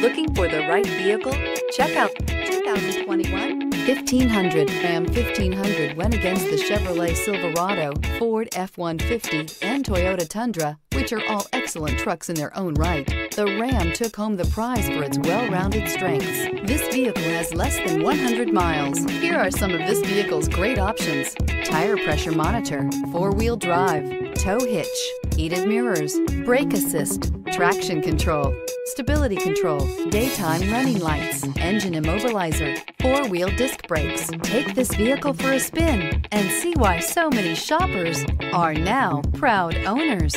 Looking for the right vehicle? Check out 2021 1500. Ram 1500 went against the Chevrolet Silverado, Ford F-150, and Toyota Tundra, which are all excellent trucks in their own right. The Ram took home the prize for its well-rounded strengths. This vehicle has less than 100 miles. Here are some of this vehicle's great options. Tire pressure monitor, four-wheel drive, tow hitch, heated mirrors, brake assist, traction control, stability control, daytime running lights, engine immobilizer, four-wheel disc brakes. Take this vehicle for a spin and see why so many shoppers are now proud owners.